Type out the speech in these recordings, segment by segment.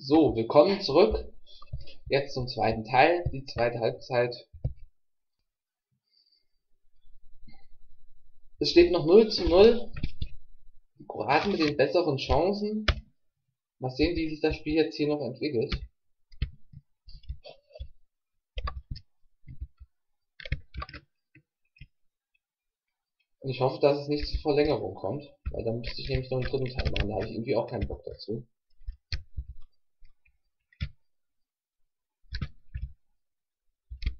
So, willkommen zurück. Jetzt zum zweiten Teil, die zweite Halbzeit. Es steht noch 0 zu 0. Die Kroaten mit den besseren Chancen. Mal sehen, wie sich das Spiel jetzt hier noch entwickelt. Und ich hoffe, dass es nicht zur Verlängerung kommt, weil dann müsste ich nämlich noch einen dritten Teil machen. Da habe ich irgendwie auch keinen Bock dazu.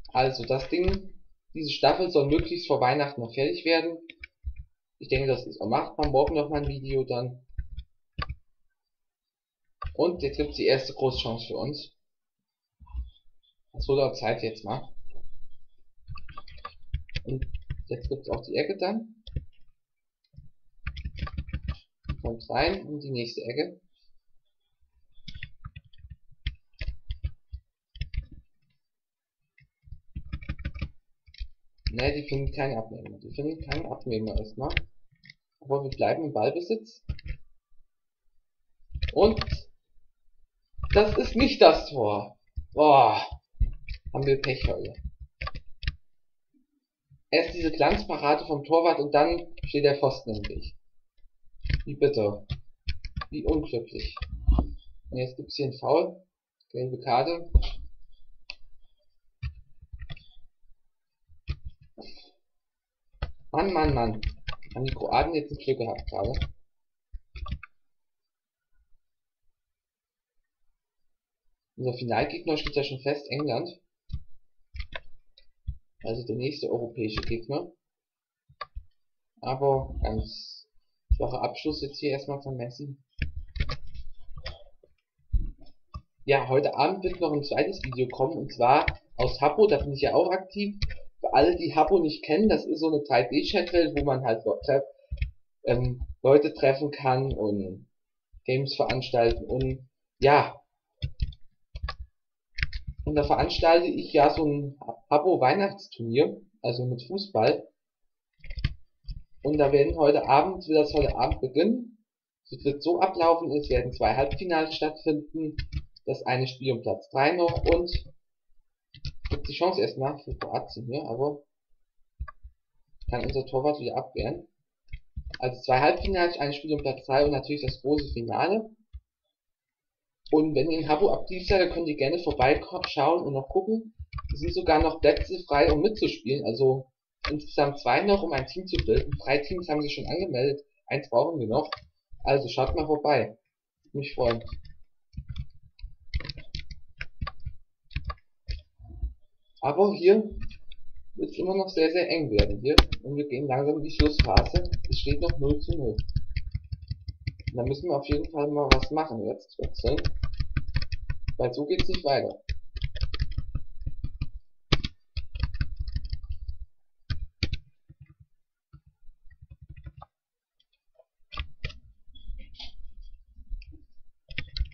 Also, das Ding, diese Staffel soll möglichst vor Weihnachten noch fertig werden. Ich denke, das ist auch machbar. Morgen noch mal ein Video dann. Und jetzt gibt es die erste Großchance für uns. Das wurde auch Zeit jetzt mal. Und jetzt gibt es auch die Ecke dann. Kommt rein und die nächste Ecke. Ne, die finden keinen Abnehmer. Die finden keinen Abnehmer erstmal. Aber wir bleiben im Ballbesitz. Und das ist nicht das Tor. Boah, haben wir Pech heute. Erst diese Glanzparade vom Torwart und dann steht der Pfosten im Weg. Wie bitter. Wie unglücklich. Und jetzt gibt's hier einen Foul. Gelbe Karte. Mann, Mann, Mann. Haben die Kroaten jetzt ein Glück gehabt gerade? Unser Finalgegner steht ja schon fest, England. Also der nächste europäische Gegner. Aber ganz schwacher Abschluss jetzt hier erstmal von Messi. Ja, heute Abend wird noch ein zweites Video kommen und zwar aus Hapo, da bin ich ja auch aktiv für alle, die Habbo nicht kennen, das ist so eine 3D-Chat-Welt, wo man halt ähm, Leute treffen kann und Games veranstalten und ja. Und da veranstalte ich ja so ein Habbo Weihnachtsturnier, also mit Fußball. Und da werden heute Abend, wird das heute Abend beginnen. Es wird so ablaufen, es werden zwei Halbfinale stattfinden. Das eine Spiel um Platz 3 noch und gibt die Chance erstmal für Kroatien hier, aber kann unser Torwart wieder abwehren. Also zwei Halbfinale, ein Spiel um Platz 3 und natürlich das große Finale. Und wenn ihr in aktiv seid, dann könnt ihr gerne vorbeischauen und noch gucken. Es sind sogar noch Plätze frei, um mitzuspielen. Also insgesamt zwei noch, um ein Team zu bilden. Drei Teams haben sich schon angemeldet. Eins brauchen wir noch. Also schaut mal vorbei. Mich freuen. Aber hier wird es immer noch sehr, sehr eng werden hier. Und wir gehen langsam in die Schlussphase. Es steht noch 0 zu 0. da müssen wir auf jeden Fall mal was machen jetzt. Wechseln. Weil so geht es nicht weiter.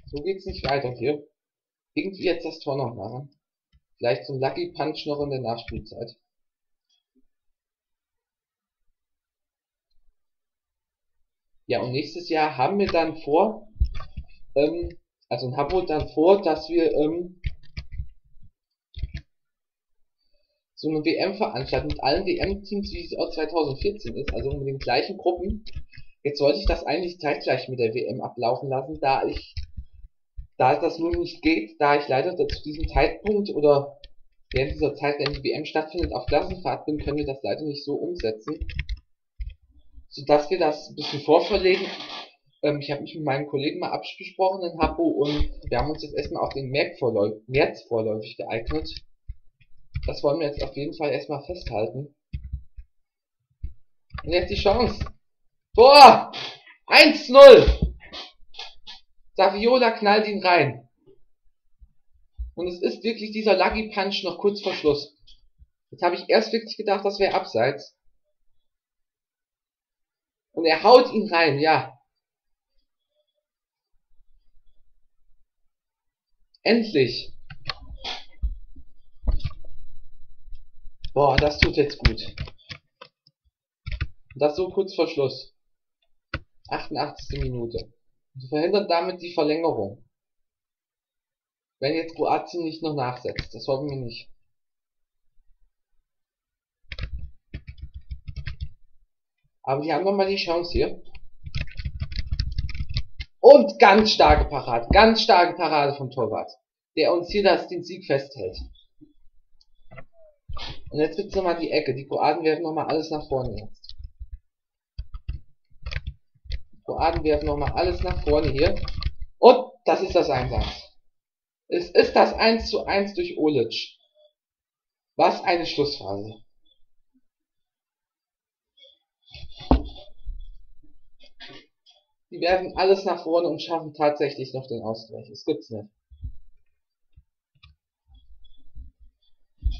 So geht's nicht weiter hier. Irgendwie jetzt das Tor noch machen. Vielleicht zum Lucky Punch noch in der Nachspielzeit. Ja, und nächstes Jahr haben wir dann vor, ähm, also in Hamburg dann vor, dass wir ähm, so eine WM veranstalten mit allen WM-Teams, wie es auch 2014 ist, also mit den gleichen Gruppen. Jetzt sollte ich das eigentlich zeitgleich mit der WM ablaufen lassen, da ich da das nun nicht geht, da ich leider zu diesem Zeitpunkt oder während dieser Zeit, wenn die WM stattfindet, auf Klassenfahrt bin, können wir das leider nicht so umsetzen. Sodass wir das ein bisschen vorverlegen. Ähm, ich habe mich mit meinen Kollegen mal abgesprochen in Hapo und wir haben uns jetzt erstmal auf den März vorläufig, geeignet. Das wollen wir jetzt auf jeden Fall erstmal festhalten. Und jetzt die Chance. Boah! 1-0! Saviola knallt ihn rein. Und es ist wirklich dieser Lucky Punch noch kurz vor Schluss. Jetzt habe ich erst wirklich gedacht, das wäre abseits. Und er haut ihn rein, ja. Endlich. Boah, das tut jetzt gut. Das so kurz vor Schluss. 88. Minute. Sie verhindern damit die Verlängerung. Wenn jetzt Kroatien nicht noch nachsetzt. Das hoffen wir nicht. Aber die haben nochmal die Chance hier. Und ganz starke Parade. Ganz starke Parade vom Torwart. Der uns hier das, den Sieg festhält. Und jetzt wird's nochmal die Ecke. Die Kroaten werfen nochmal alles nach vorne jetzt. Kroaten werfen nochmal alles nach vorne hier. Und das ist das 1-1. Es ist das 1 zu 1 durch Olic. Was eine Schlussphase. Die werfen alles nach vorne und schaffen tatsächlich noch den Ausgleich. Das gibt's nicht.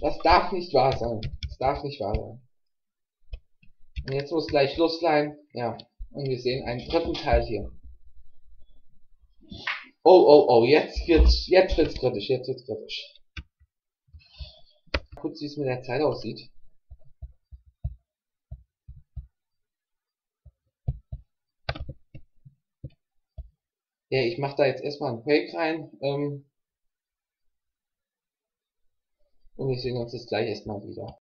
Das darf nicht wahr sein. Das darf nicht wahr sein. Und jetzt muss gleich Schluss sein. Ja. Und wir sehen einen dritten Teil hier. Oh, oh, oh, jetzt wird's, jetzt wird's kritisch, jetzt wird's kritisch. Kurz, wie es mit der Zeit aussieht. Ja, ich mache da jetzt erstmal ein Break rein. Ähm, und wir sehen uns jetzt gleich erstmal wieder.